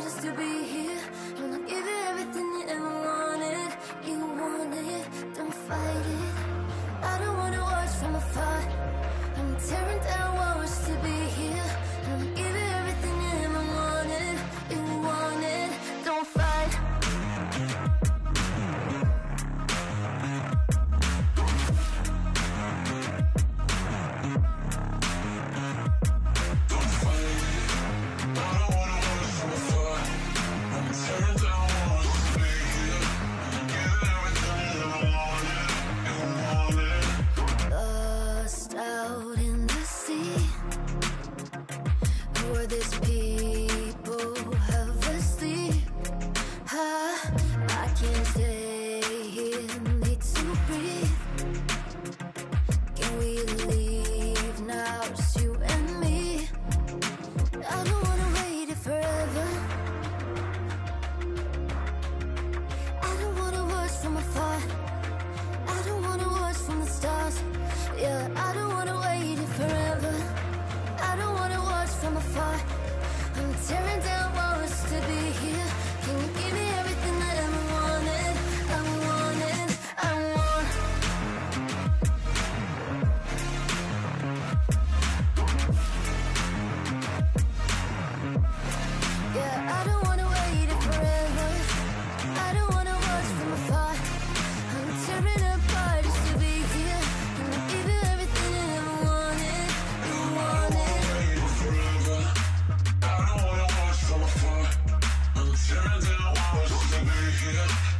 just to be watch Good.